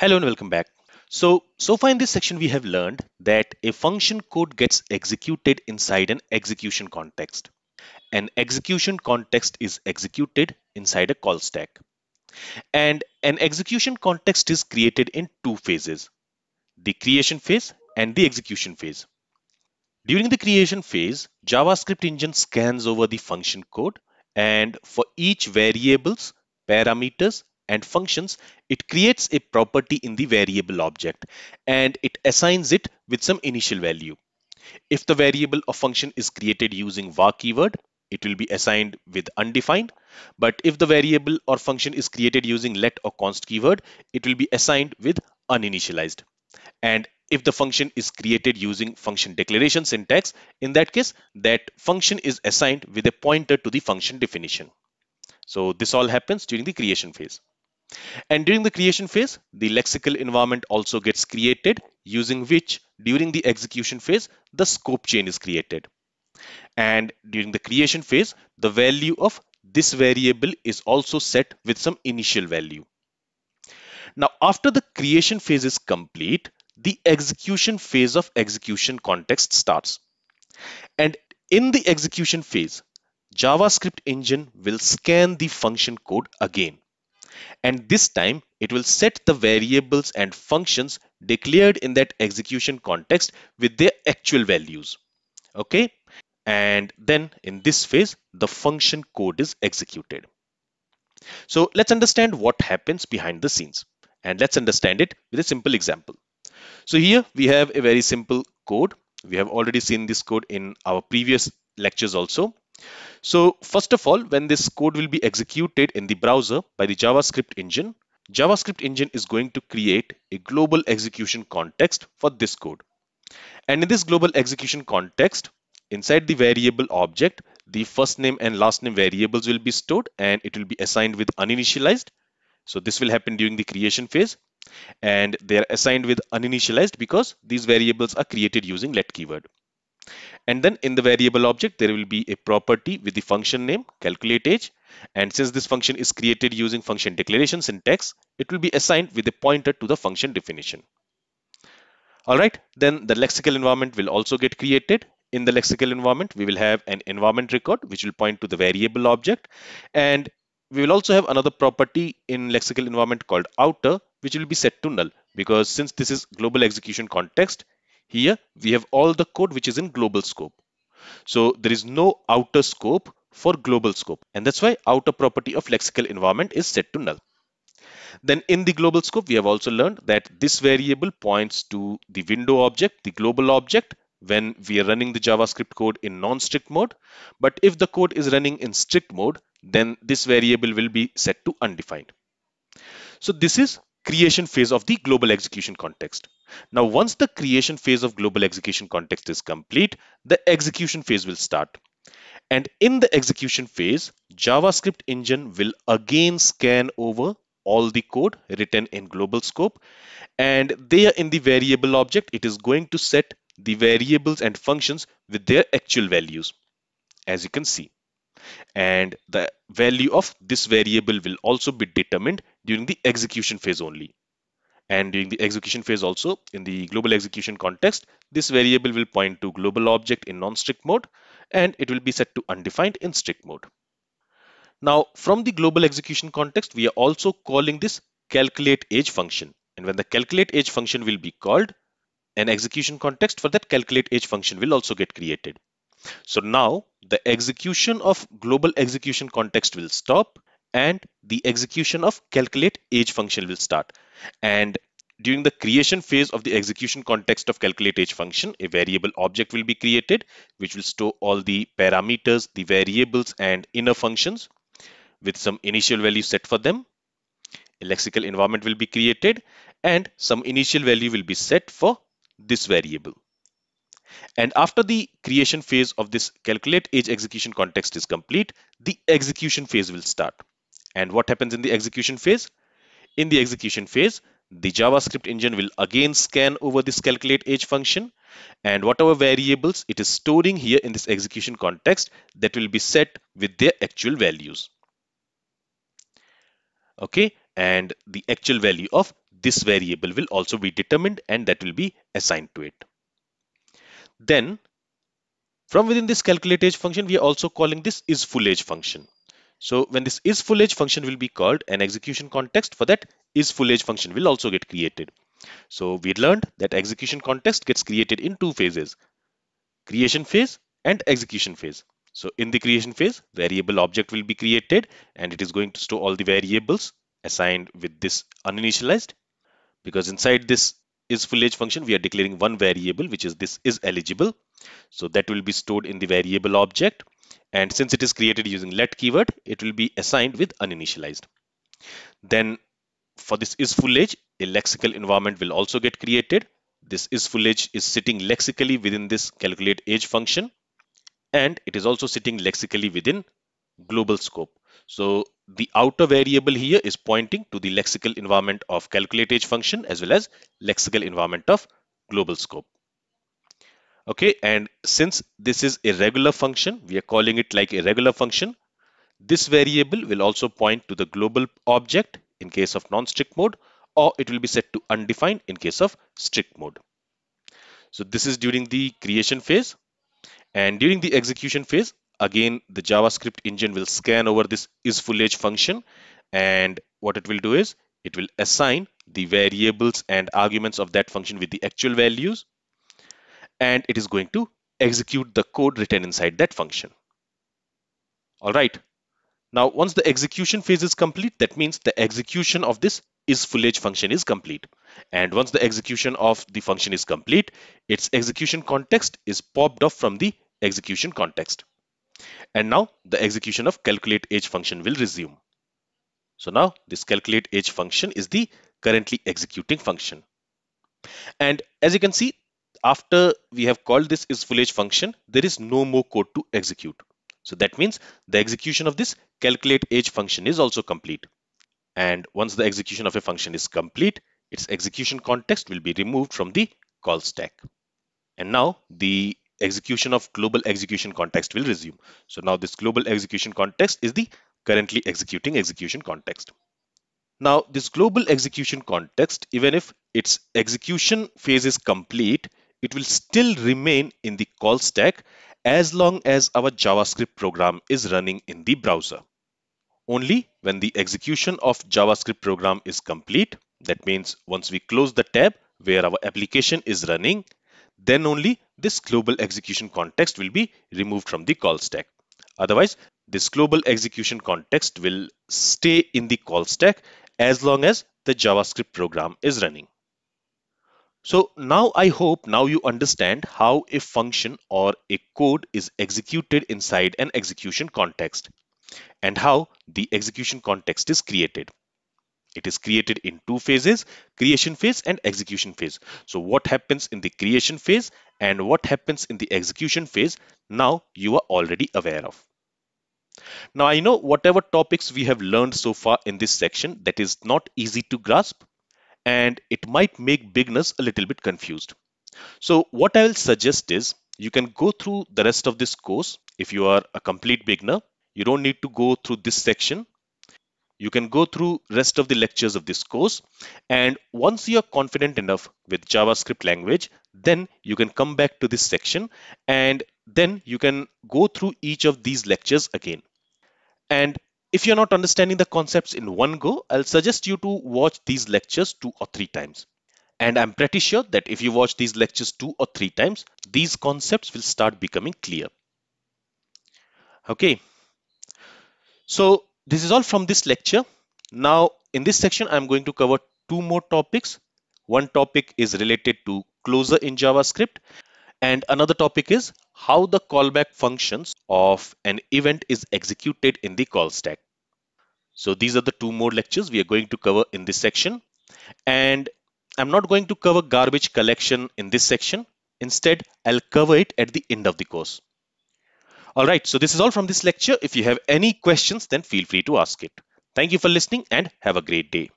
Hello and welcome back. So, so far in this section, we have learned that a function code gets executed inside an execution context. An execution context is executed inside a call stack. And an execution context is created in two phases, the creation phase and the execution phase. During the creation phase, JavaScript engine scans over the function code and for each variables, parameters and functions, it creates a property in the variable object and it assigns it with some initial value. If the variable or function is created using var keyword, it will be assigned with undefined. But if the variable or function is created using let or const keyword, it will be assigned with uninitialized. And if the function is created using function declaration syntax, in that case, that function is assigned with a pointer to the function definition. So this all happens during the creation phase. And during the creation phase, the lexical environment also gets created using which during the execution phase, the scope chain is created. And during the creation phase, the value of this variable is also set with some initial value. Now, after the creation phase is complete, the execution phase of execution context starts. And in the execution phase, JavaScript engine will scan the function code again and this time it will set the variables and functions declared in that execution context with their actual values. Okay? And then in this phase the function code is executed. So let's understand what happens behind the scenes. And let's understand it with a simple example. So here we have a very simple code. We have already seen this code in our previous lectures also so first of all, when this code will be executed in the browser by the JavaScript engine, JavaScript engine is going to create a global execution context for this code. And in this global execution context, inside the variable object, the first name and last name variables will be stored and it will be assigned with uninitialized. So this will happen during the creation phase and they are assigned with uninitialized because these variables are created using let keyword. And then in the variable object, there will be a property with the function name calculate age. And since this function is created using function declaration syntax, it will be assigned with a pointer to the function definition. All right, then the lexical environment will also get created. In the lexical environment, we will have an environment record, which will point to the variable object. And we will also have another property in lexical environment called outer, which will be set to null because since this is global execution context, here we have all the code which is in global scope. So there is no outer scope for global scope and that's why outer property of lexical environment is set to null. Then in the global scope, we have also learned that this variable points to the window object, the global object, when we are running the JavaScript code in non-strict mode. But if the code is running in strict mode, then this variable will be set to undefined. So this is creation phase of the global execution context. Now, once the creation phase of global execution context is complete, the execution phase will start. And in the execution phase, JavaScript engine will again scan over all the code written in global scope. And there in the variable object, it is going to set the variables and functions with their actual values, as you can see. And the value of this variable will also be determined during the execution phase only. And during the execution phase also, in the global execution context, this variable will point to global object in non-strict mode, and it will be set to undefined in strict mode. Now, from the global execution context, we are also calling this calculate age function. And when the calculate age function will be called, an execution context for that calculate age function will also get created. So now the execution of global execution context will stop and the execution of calculate age function will start. And during the creation phase of the execution context of calculate age function, a variable object will be created, which will store all the parameters, the variables and inner functions with some initial value set for them. A lexical environment will be created and some initial value will be set for this variable. And after the creation phase of this calculate age execution context is complete, the execution phase will start. And what happens in the execution phase? In the execution phase, the JavaScript engine will again scan over this calculate age function and whatever variables it is storing here in this execution context that will be set with their actual values. Okay, and the actual value of this variable will also be determined and that will be assigned to it. Then from within this calculate age function, we are also calling this is full age function. So when this is full age function will be called an execution context for that is full age function will also get created. So we learned that execution context gets created in two phases, creation phase and execution phase. So in the creation phase, variable object will be created and it is going to store all the variables assigned with this uninitialized because inside this is full age function, we are declaring one variable, which is this is eligible. So that will be stored in the variable object. And since it is created using let keyword, it will be assigned with uninitialized. Then for this is full age, a lexical environment will also get created. This is full age is sitting lexically within this calculate age function. And it is also sitting lexically within global scope. So the outer variable here is pointing to the lexical environment of calculate age function as well as lexical environment of global scope. Okay, and since this is a regular function, we are calling it like a regular function. This variable will also point to the global object in case of non-strict mode or it will be set to undefined in case of strict mode. So this is during the creation phase and during the execution phase, again the javascript engine will scan over this is full age function and what it will do is it will assign the variables and arguments of that function with the actual values and it is going to execute the code written inside that function all right now once the execution phase is complete that means the execution of this is full age function is complete and once the execution of the function is complete its execution context is popped off from the execution context and now the execution of calculate age function will resume. So now this calculate age function is the currently executing function. And as you can see, after we have called this is full age function, there is no more code to execute. So that means the execution of this calculate age function is also complete. And once the execution of a function is complete, its execution context will be removed from the call stack. And now the execution of global execution context will resume. So now this global execution context is the currently executing execution context. Now this global execution context, even if its execution phase is complete, it will still remain in the call stack as long as our JavaScript program is running in the browser. Only when the execution of JavaScript program is complete, that means once we close the tab where our application is running, then only this global execution context will be removed from the call stack. Otherwise, this global execution context will stay in the call stack as long as the JavaScript program is running. So now I hope now you understand how a function or a code is executed inside an execution context and how the execution context is created. It is created in two phases, creation phase and execution phase. So what happens in the creation phase and what happens in the execution phase, now you are already aware of. Now I know whatever topics we have learned so far in this section that is not easy to grasp and it might make beginners a little bit confused. So what I will suggest is you can go through the rest of this course if you are a complete beginner. You don't need to go through this section you can go through rest of the lectures of this course and once you're confident enough with javascript language then you can come back to this section and then you can go through each of these lectures again and if you're not understanding the concepts in one go i'll suggest you to watch these lectures two or three times and i'm pretty sure that if you watch these lectures two or three times these concepts will start becoming clear okay so this is all from this lecture. Now, in this section, I'm going to cover two more topics. One topic is related to closure in JavaScript and another topic is how the callback functions of an event is executed in the call stack. So these are the two more lectures we are going to cover in this section. And I'm not going to cover garbage collection in this section. Instead, I'll cover it at the end of the course. All right, so this is all from this lecture. If you have any questions, then feel free to ask it. Thank you for listening and have a great day.